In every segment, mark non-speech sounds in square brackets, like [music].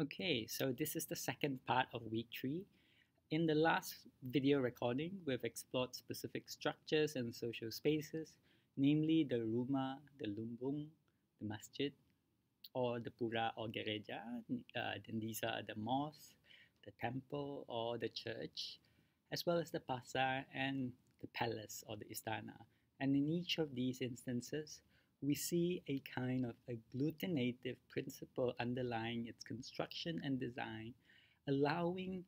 Okay, so this is the second part of week three. In the last video recording, we've explored specific structures and social spaces, namely the rumah, the lumbung, the masjid, or the pura or gereja, uh, then these are the mosque, the temple or the church, as well as the pasar and the palace or the istana. And in each of these instances, we see a kind of agglutinative principle underlying its construction and design, allowing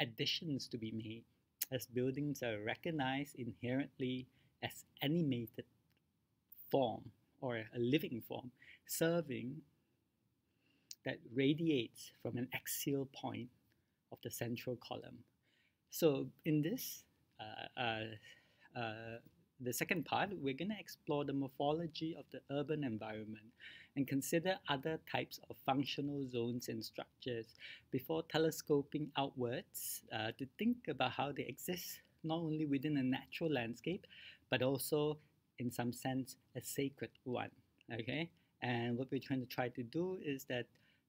additions to be made as buildings are recognized inherently as animated form or a living form, serving that radiates from an axial point of the central column. So in this uh, uh, uh, the second part, we're going to explore the morphology of the urban environment and consider other types of functional zones and structures before telescoping outwards uh, to think about how they exist not only within a natural landscape but also in some sense a sacred one okay? And what we're trying to try to do is that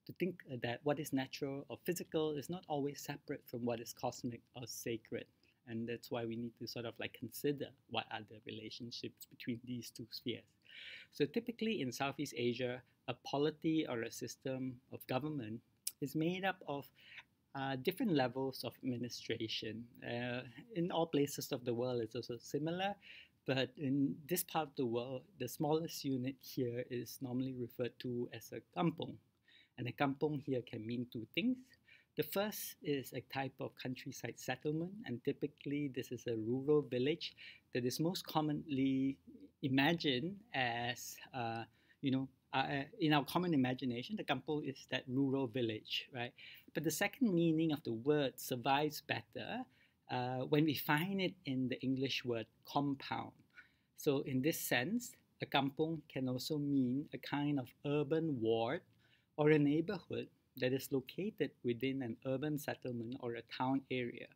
to think that what is natural or physical is not always separate from what is cosmic or sacred and that's why we need to sort of like consider what are the relationships between these two spheres. So typically in Southeast Asia, a polity or a system of government is made up of uh, different levels of administration. Uh, in all places of the world, it's also similar, but in this part of the world, the smallest unit here is normally referred to as a kampong. And a kampong here can mean two things. The first is a type of countryside settlement, and typically this is a rural village that is most commonly imagined as, uh, you know, uh, uh, in our common imagination, the kampong is that rural village, right? But the second meaning of the word survives better uh, when we find it in the English word compound. So, in this sense, a kampong can also mean a kind of urban ward or a neighborhood that is located within an urban settlement or a town area.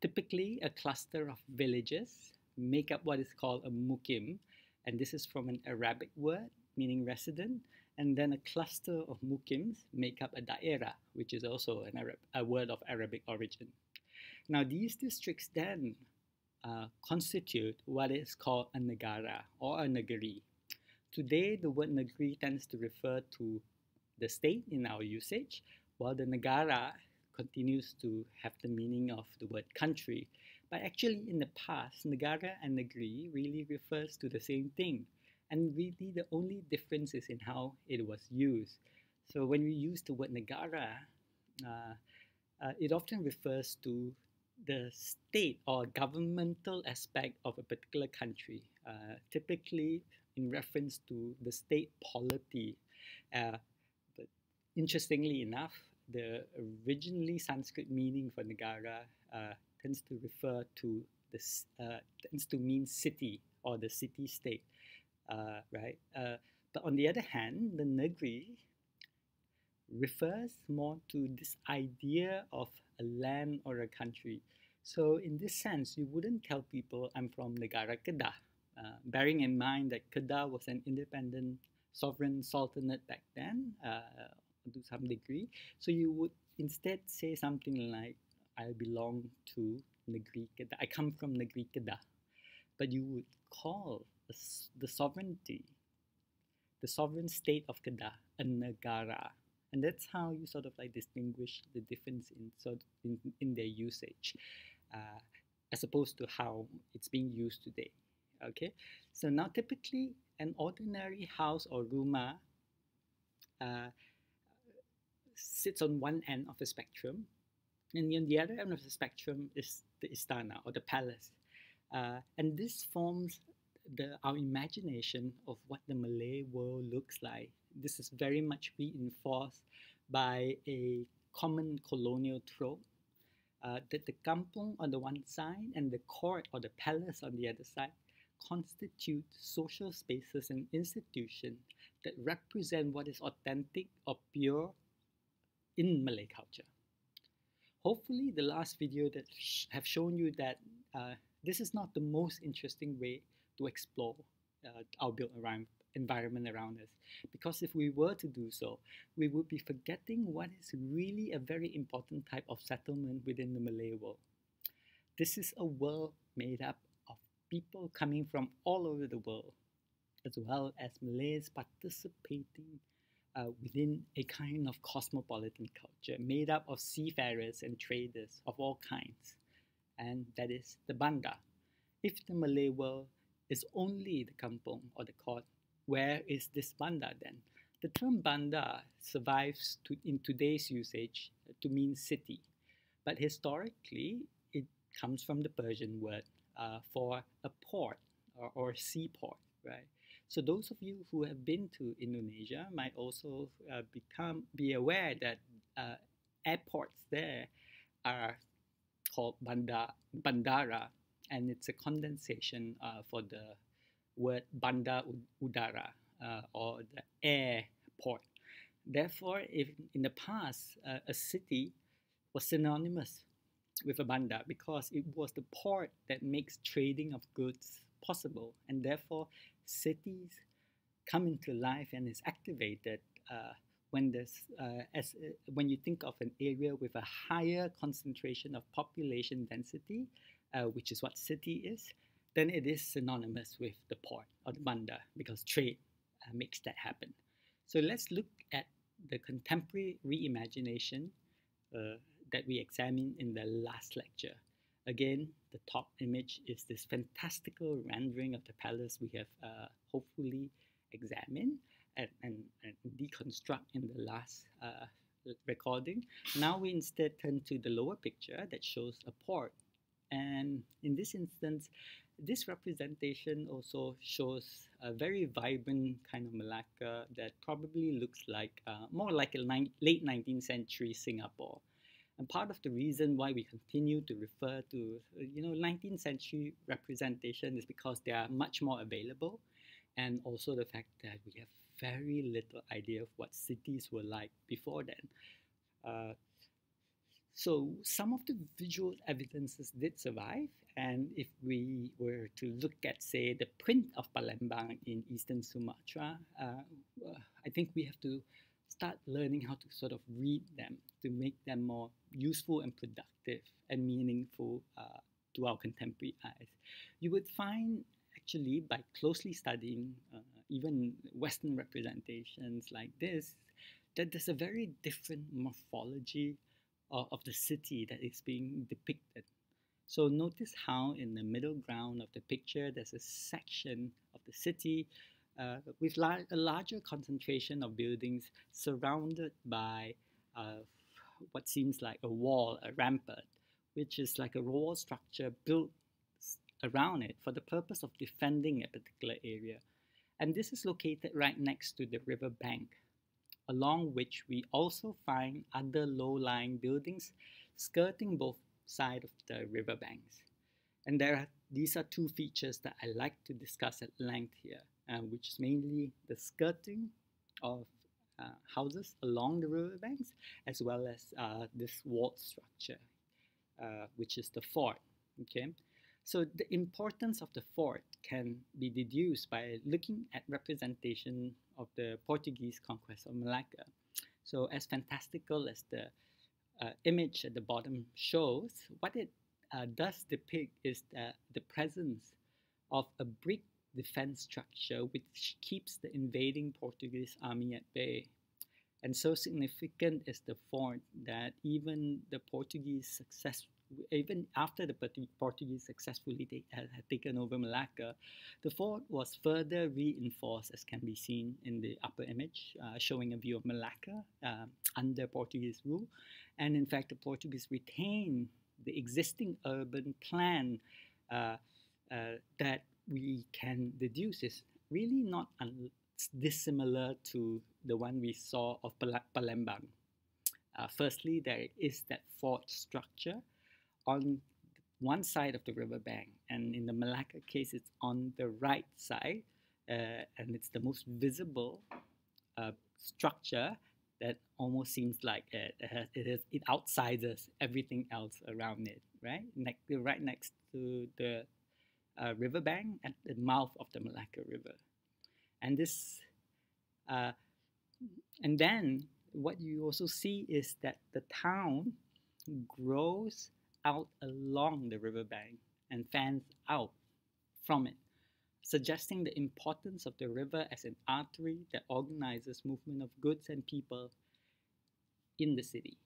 Typically, a cluster of villages make up what is called a mukim, and this is from an Arabic word meaning resident, and then a cluster of mukims make up a daerah, which is also an Arab, a word of Arabic origin. Now, these districts then uh, constitute what is called a negara or a nagari. Today, the word nagari tends to refer to the state in our usage, while the Negara continues to have the meaning of the word country. But actually, in the past, Negara and Negri really refers to the same thing. And really, the only difference is in how it was used. So when we use the word Negara, uh, uh, it often refers to the state or governmental aspect of a particular country, uh, typically in reference to the state polity. Interestingly enough, the originally Sanskrit meaning for Nagara uh, tends to refer to this uh, tends to mean city or the city state, uh, right? Uh, but on the other hand, the Nagri refers more to this idea of a land or a country. So in this sense, you wouldn't tell people I'm from Negara Kedah, uh, bearing in mind that Kedah was an independent sovereign sultanate back then, uh, to some degree. So you would instead say something like, I belong to Negri Kedah. I come from Negri Kedah. But you would call the sovereignty, the sovereign state of Kedah, a Negara. And that's how you sort of like distinguish the difference in, sort in, in their usage, uh, as opposed to how it's being used today. Okay, so now typically an ordinary house or rumah uh, sits on one end of the spectrum, and on the other end of the spectrum is the istana or the palace. Uh, and this forms the, our imagination of what the Malay world looks like. This is very much reinforced by a common colonial trope uh, that the kampong on the one side and the court or the palace on the other side constitute social spaces and institutions that represent what is authentic or pure in Malay culture. Hopefully, the last video that sh have shown you that uh, this is not the most interesting way to explore uh, our built around environment around us. Because if we were to do so, we would be forgetting what is really a very important type of settlement within the Malay world. This is a world made up of people coming from all over the world, as well as Malays participating uh, within a kind of cosmopolitan culture made up of seafarers and traders of all kinds, and that is the Bandar. If the Malay world is only the kampong or the court, where is this Bandar then? The term Bandar survives to, in today's usage to mean city, but historically it comes from the Persian word uh, for a port or, or seaport, right? So those of you who have been to Indonesia might also uh, become be aware that uh, airports there are called bandar, bandara, and it's a condensation uh, for the word bandar udara uh, or the airport. Therefore, if in the past uh, a city was synonymous with a bandar because it was the port that makes trading of goods possible, and therefore cities come into life and is activated uh, when there's uh, as uh, when you think of an area with a higher concentration of population density, uh, which is what city is, then it is synonymous with the port or the bandar because trade uh, makes that happen. So let's look at the contemporary reimagination uh, that we examined in the last lecture. Again, the top image is this fantastical rendering of the palace we have uh, hopefully examined and, and, and, deconstruct in the last uh, recording. Now we instead turn to the lower picture that shows a port. And in this instance, this representation also shows a very vibrant kind of Malacca that probably looks like uh, more like a late 19th century Singapore. And part of the reason why we continue to refer to, you know, 19th century representation is because they are much more available, and also the fact that we have very little idea of what cities were like before then. Uh, so some of the visual evidences did survive, and if we were to look at, say, the print of Palembang in eastern Sumatra, uh, I think we have to start learning how to sort of read them to make them more useful and productive and meaningful uh, to our contemporary eyes. You would find actually by closely studying uh, even Western representations like this that there's a very different morphology of, of the city that is being depicted. So notice how in the middle ground of the picture there's a section of the city uh, with a larger concentration of buildings surrounded by uh, what seems like a wall, a rampart, which is like a wall structure built around it for the purpose of defending a particular area. And this is located right next to the river bank, along which we also find other low-lying buildings skirting both sides of the river banks. And there are, these are two features that I like to discuss at length here which is mainly the skirting of uh, houses along the riverbanks, as well as uh, this walled structure, uh, which is the fort. Okay, so the importance of the fort can be deduced by looking at representation of the Portuguese conquest of Malacca. So as fantastical as the uh, image at the bottom shows, what it uh, does depict is that the presence of a brick defense structure which keeps the invading Portuguese army at bay. And so significant is the fort that even the Portuguese success, even after the Portuguese successfully had, taken over Malacca, the fort was further reinforced, as can be seen in the upper image, uh, showing a view of Malacca uh, under Portuguese rule. And in fact, the Portuguese retained the existing urban plan uh, uh that we can deduce is really not dissimilar to the one we saw of Palembang. Uh, firstly, there is that fort structure on one side of the riverbank, and in the Malacca case, it's on the right side, uh, and it's the most visible uh, structure that almost seems like it, it, it, has, it outsiders everything else around it, right? Ne- right next to the uh, riverbank at the mouth of the Malacca River. And this, uh, and then what you also see is that the town grows out along the riverbank and fans out from it, suggesting the importance of the river as an artery that organizes movement of goods and people in the city.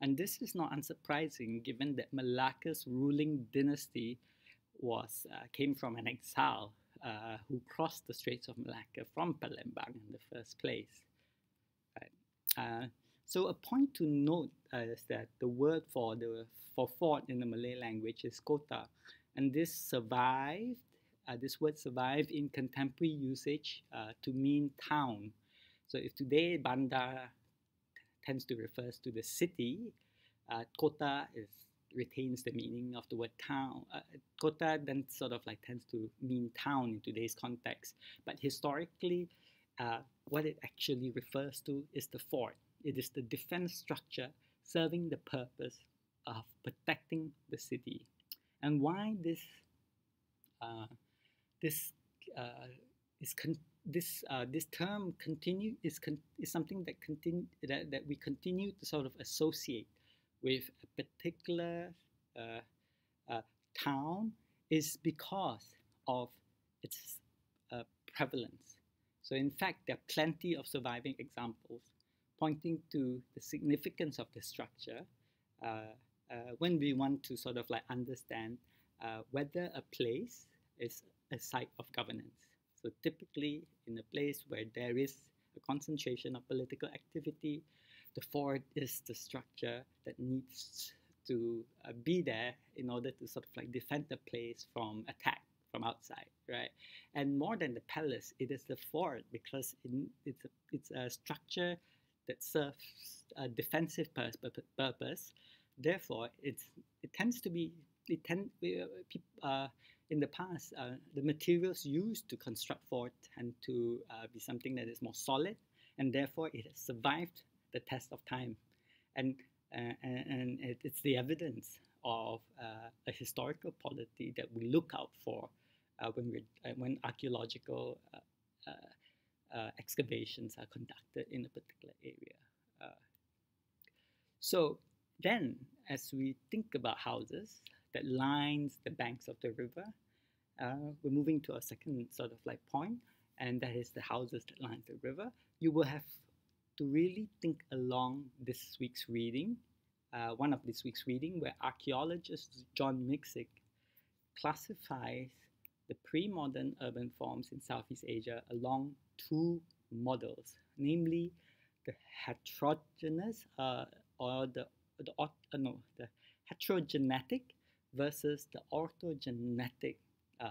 And this is not unsurprising given that Malacca's ruling dynasty was uh, came from an exile uh, who crossed the Straits of Malacca from Palembang in the first place. Right. Uh, so a point to note is that the word for the for fort in the Malay language is kota, and this survived. This word survived in contemporary usage to mean town. So if today bandar tends to refers to the city, uh, kota is retains the meaning of the word town. Uh, kota then sort of like tends to mean town in today's context, but historically, uh, what it actually refers to is the fort. It is the defense structure serving the purpose of protecting the city. And why this uh, this uh, is this uh, this term continue is con- is something that continue that, that we continue to sort of associate with a particular uh, uh, town is because of its uh, prevalence. So in fact, there are plenty of surviving examples pointing to the significance of the structure uh, uh, when we want to sort of like understand uh, whether a place is a site of governance. So typically in a place where there is a concentration of political activity, the fort is the structure that needs to uh, be there in order to sort of like defend the place from attack from outside, right? And more than the palace, it is the fort because it, it's a, it's a structure that serves a defensive purpose. Therefore, it's it tends to be it tend uh, uh, in the past uh, the materials used to construct fort tend to uh, be something that is more solid, and therefore it has survived the test of time, and uh, and, and it's the evidence of uh, a historical polity that we look out for when we when archaeological uh, excavations are conducted in a particular area. Uh, so then, as we think about houses that lines the banks of the river, uh, we're moving to a second sort of like point, and that is the houses that line the river. You will have to really think along this week's reading, uh, one of this week's reading, where archaeologist John Miksic classifies the pre-modern urban forms in Southeast Asia along two models, namely the heterogeneous uh, or the the uh, no the heterogenetic versus the orthogenetic uh,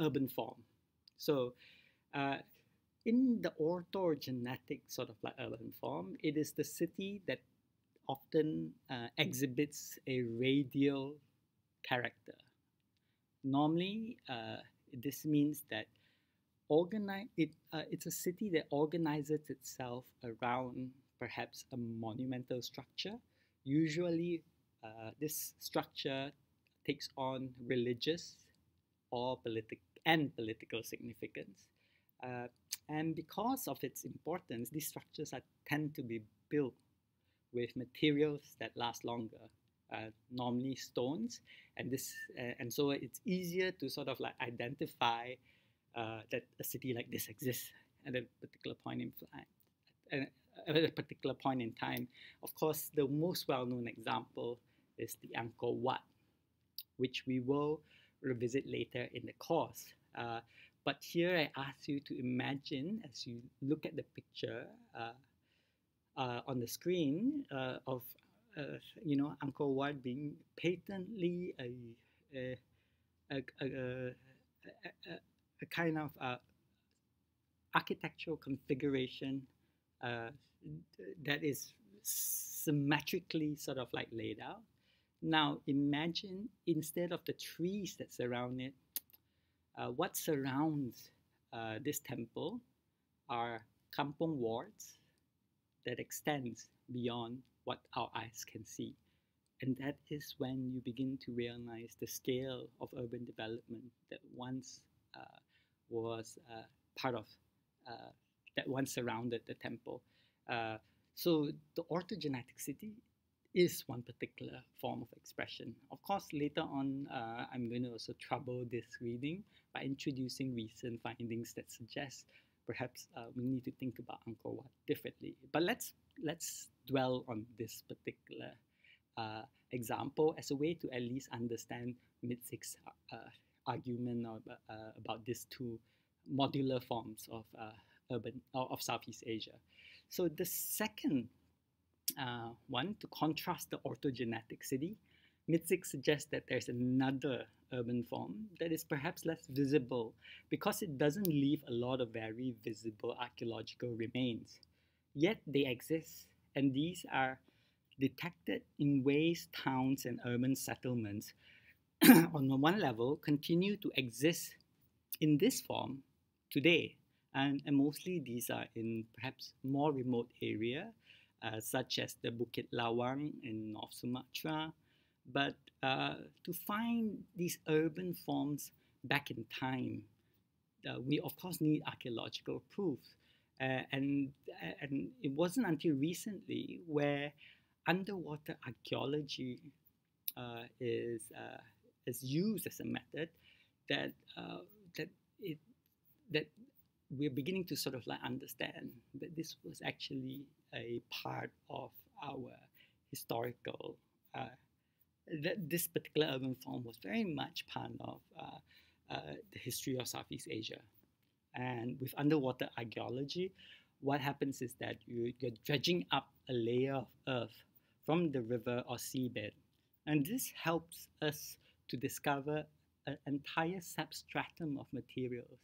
urban form. So, uh, in the orthogenetic sort of like urban form, it is the city that often uh, exhibits a radial character. Normally, uh, this means that organize it uh, it's a city that organizes itself around perhaps a monumental structure usually uh, this structure takes on religious or politic and political significance uh, and because of its importance these structures are, tend to be built with materials that last longer uh, normally stones and this uh, and so it's easier to sort of like identify uh, that a city like this exists at a particular point in time. At a particular point in time, of course, the most well-known example is the Angkor Wat, which we will revisit later in the course. But here I ask you to imagine as you look at the picture uh, uh, on the screen uh, of uh, you know Angkor Wat being patently a, a, a, a, a kind of uh, architectural configuration uh, that is symmetrically sort of like laid out. Now imagine instead of the trees that surround it, uh, what surrounds uh, this temple are kampong wards that extends beyond what our eyes can see. And that is when you begin to realize the scale of urban development that once uh, was uh, part of uh, that once surrounded the temple. Uh, so the orthogenetic city is one particular form of expression. Of course, later on, uh, I'm going to also trouble this reading by introducing recent findings that suggest perhaps uh, we need to think about Angkor Wat differently. But let's let's dwell on this particular uh, example as a way to at least understand Miksic's uh, argument of, uh, about these two modular forms of uh, urban of Southeast Asia. So the second uh, one, to contrast the orthogenetic city, Miksic suggests that there's another urban form that is perhaps less visible because it doesn't leave a lot of very visible archaeological remains. Yet they exist, and these are detected in ways towns and urban settlements [clears throat] on one level continue to exist in this form today and, and mostly these are in perhaps more remote area uh, such as the Bukit Lawang in North Sumatra. But uh, to find these urban forms back in time uh, we of course need archaeological proof uh, and and it wasn't until recently where underwater archaeology uh, is uh, is used as a method that uh, that it that we're beginning to sort of like understand that this was actually a part of our historical uh, that this particular urban form was very much part of uh, uh, the history of Southeast Asia. And with underwater archaeology, what happens is that you, you're dredging up a layer of earth from the river or seabed. And this helps us to discover an entire substratum of materials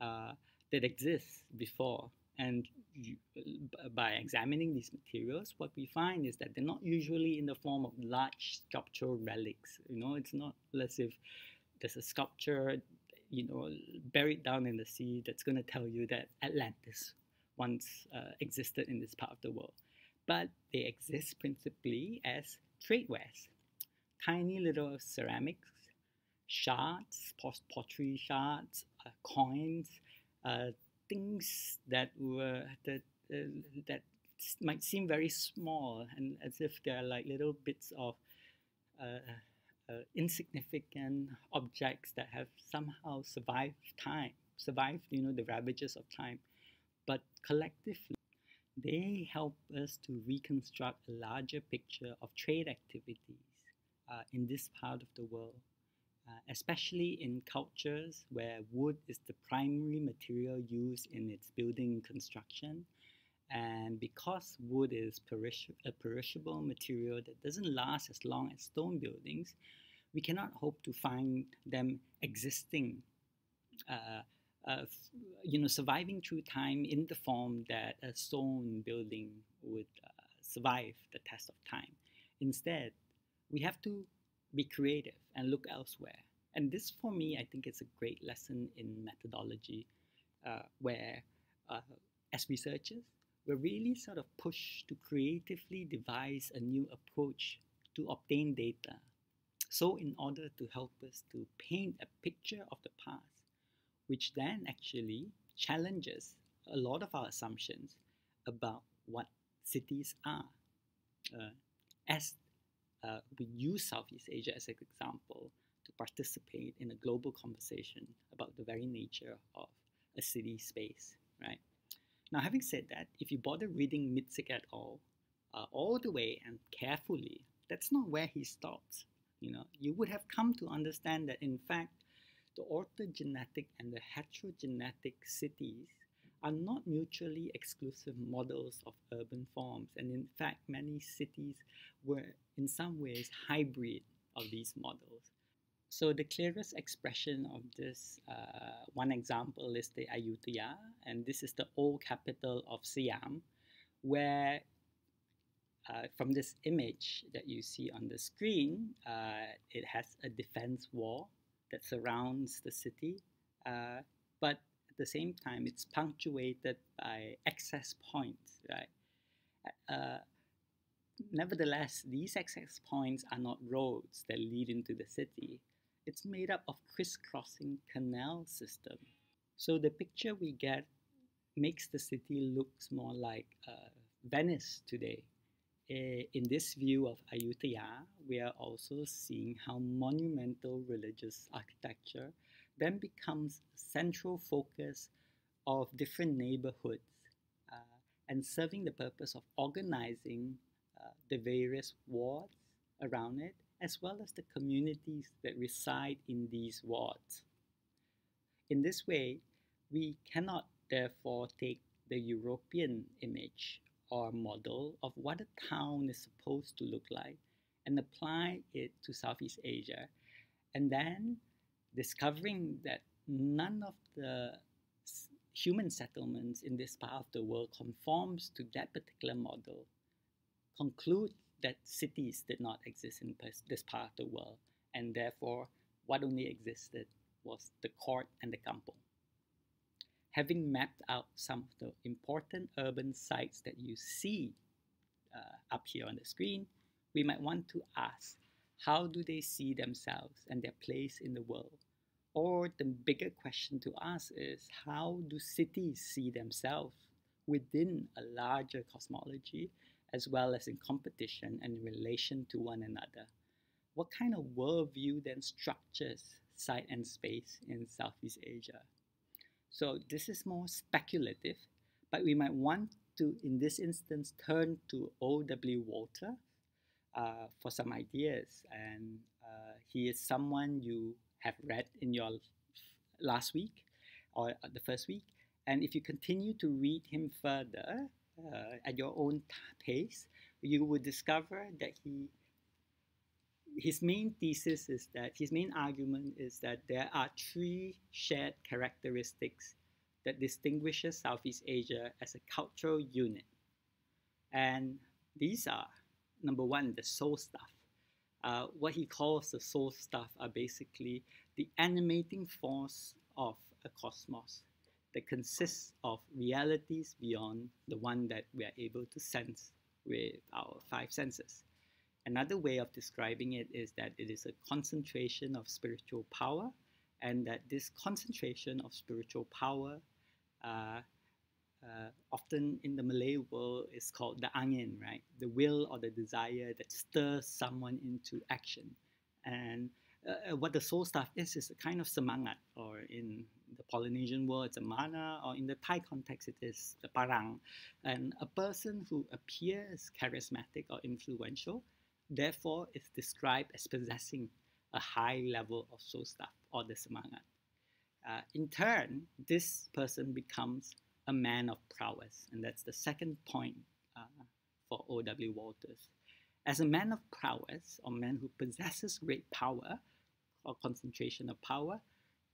uh, that exists before. And you, by examining these materials, what we find is that they're not usually in the form of large sculptural relics. You know, it's not as if there's a sculpture, you know, buried down in the sea that's going to tell you that Atlantis once uh, existed in this part of the world. But they exist principally as trade tradewares, tiny little ceramics, shards, pottery shards, uh, coins, uh, things that were that uh, that might seem very small and as if they're like little bits of uh, uh, insignificant objects that have somehow survived time, survived you know the ravages of time, but collectively they help us to reconstruct a larger picture of trade activities uh, in this part of the world. Uh, especially in cultures where wood is the primary material used in its building construction. And because wood is perish- a perishable material that doesn't last as long as stone buildings, we cannot hope to find them existing, uh, uh, you know, surviving through time in the form that a stone building would uh, survive the test of time. Instead, we have to be creative and look elsewhere. And this, for me, I think it's a great lesson in methodology uh, where, uh, as researchers, we're really sort of pushed to creatively devise a new approach to obtain data. So, in order to help us to paint a picture of the past, which then actually challenges a lot of our assumptions about what cities are. Uh, as uh, we use Southeast Asia as an example to participate in a global conversation about the very nature of a city space, right? Now, having said that, if you bother reading Miksic at all, uh, all the way and carefully, that's not where he stops. You know, you would have come to understand that in fact, the orthogenetic and the heterogenetic cities are not mutually exclusive models of urban forms, and in fact, many cities were in some ways hybrid of these models. So the clearest expression of this, uh, one example is the Ayutthaya, and this is the old capital of Siam, where uh, from this image that you see on the screen, uh, it has a defense wall that surrounds the city, uh, but the same time, it's punctuated by access points, right? Uh, nevertheless, these access points are not roads that lead into the city. It's made up of crisscrossing canal system. So the picture we get makes the city looks more like uh, Venice today. In this view of Ayutthaya, we are also seeing how monumental religious architecture then becomes central focus of different neighborhoods uh, and serving the purpose of organizing uh, the various wards around it as well as the communities that reside in these wards. In this way, we cannot therefore take the European image or model of what a town is supposed to look like and apply it to Southeast Asia. And then discovering that none of the human settlements in this part of the world conforms to that particular model, conclude that cities did not exist in this part of the world, and therefore what only existed was the court and the kampong. Having mapped out some of the important urban sites that you see uh, up here on the screen, we might want to ask, how do they see themselves and their place in the world? Or the bigger question to ask is, how do cities see themselves within a larger cosmology as well as in competition and in relation to one another. What kind of worldview then structures site and space in Southeast Asia? So this is more speculative, but we might want to, in this instance, turn to O.W. Wolters uh, for some ideas. And uh, he is someone you have read in your last week or the first week. And if you continue to read him further, uh, at your own pace, you will discover that he his main thesis is that his main argument is that there are three shared characteristics that distinguishes Southeast Asia as a cultural unit. And these are number one, the soul stuff. Uh, what he calls the soul stuff are basically the animating force of a cosmos that consists of realities beyond the one that we are able to sense with our five senses. Another way of describing it is that it is a concentration of spiritual power, and that this concentration of spiritual power, uh, uh, often in the Malay world, is called the angin, right? The will or the desire that stirs someone into action. And uh, what the soul stuff is is a kind of semangat, or in the Polynesian world, it's a mana, or in the Thai context, it is the parang. And a person who appears charismatic or influential, therefore, is described as possessing a high level of soul stuff, or the semangat. Uh, in turn, this person becomes a man of prowess, and that's the second point uh, for O.W. Wolters. As a man of prowess, or man who possesses great power, or concentration of power,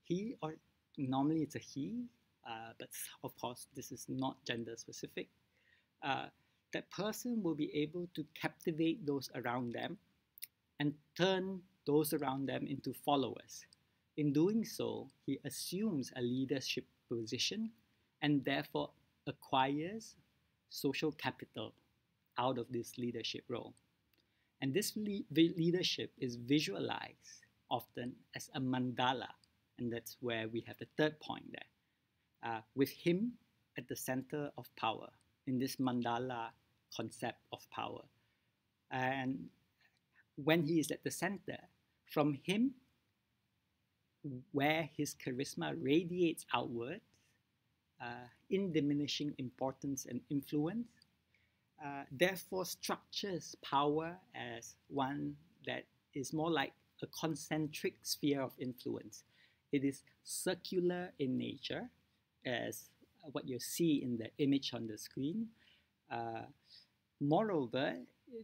he or normally it's a he, uh, but of course this is not gender specific. Uh, that person will be able to captivate those around them and turn those around them into followers. In doing so, he assumes a leadership position and therefore acquires social capital out of this leadership role. And this le leadership is visualized often as a mandala, and that's where we have the third point there. Uh, with him at the center of power in this mandala concept of power. And when he is at the center, from him, where his charisma radiates outwards, uh, in diminishing importance and influence, uh, therefore structures power as one that is more like a concentric sphere of influence. It is circular in nature, as what you see in the image on the screen. Uh, moreover,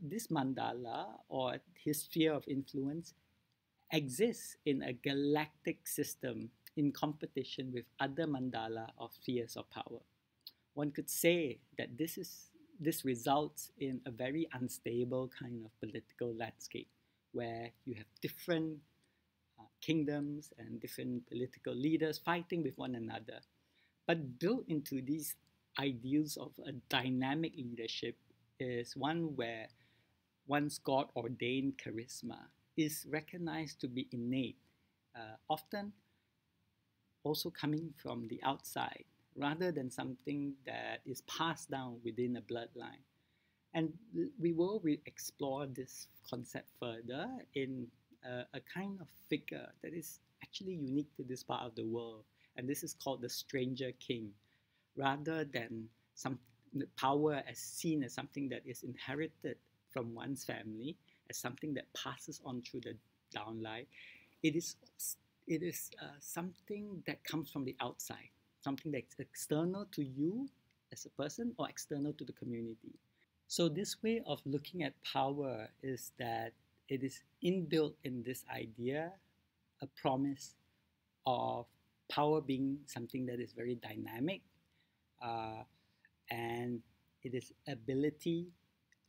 this mandala or his sphere of influence exists in a galactic system in competition with other mandala of fears of power. One could say that this is this results in a very unstable kind of political landscape where you have different uh, kingdoms and different political leaders fighting with one another. But built into these ideals of a dynamic leadership is one where one's God ordained charisma is recognized to be innate. Uh, often, also coming from the outside rather than something that is passed down within a bloodline. And we will re- explore this concept further in a, a kind of figure that is actually unique to this part of the world. And this is called the stranger king, rather than some power as seen as something that is inherited from one's family, as something that passes on through the downline. It is it is uh, something that comes from the outside, something that's external to you as a person or external to the community. So, this way of looking at power is that it is inbuilt in this idea, a promise of power being something that is very dynamic, uh, and it is ability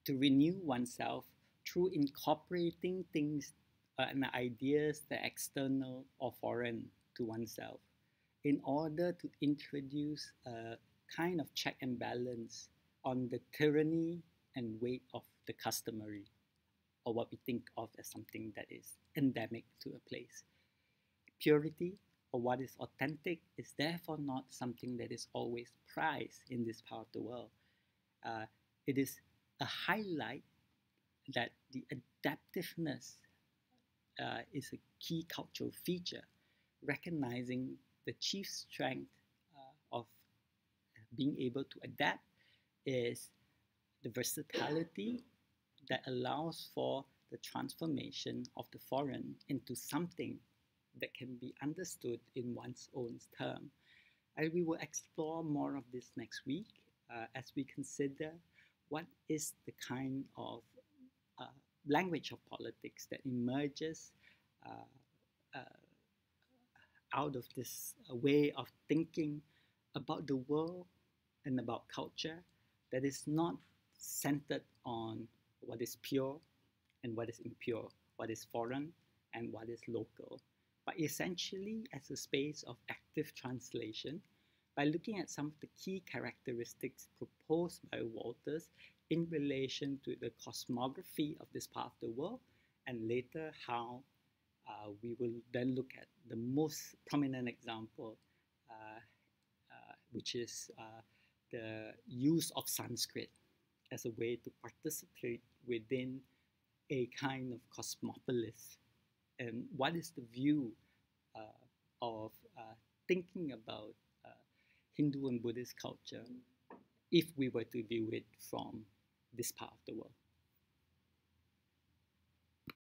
to renew oneself through incorporating things and ideas that are external or foreign to oneself in order to introduce a kind of check and balance on the tyranny and weight of the customary or what we think of as something that is endemic to a place. Purity or what is authentic is therefore not something that is always prized in this part of the world. Uh, it is a highlight that the adaptiveness uh, is a key cultural feature, recognizing the chief strength uh, of being able to adapt is the versatility that allows for the transformation of the foreign into something that can be understood in one's own term. And we will explore more of this next week uh, as we consider what is the kind of language of politics that emerges uh, uh out of this uh, way of thinking about the world and about culture that is not centered on what is pure and what is impure, what is foreign and what is local, but essentially as a space of active translation by looking at some of the key characteristics proposed by Wolters in relation to the cosmography of this part of the world, and later how uh, we will then look at the most prominent example, uh, uh, which is uh, the use of Sanskrit as a way to participate within a kind of cosmopolis. And what is the view uh, of uh, thinking about Hindu and Buddhist culture if we were to view it from this part of the world?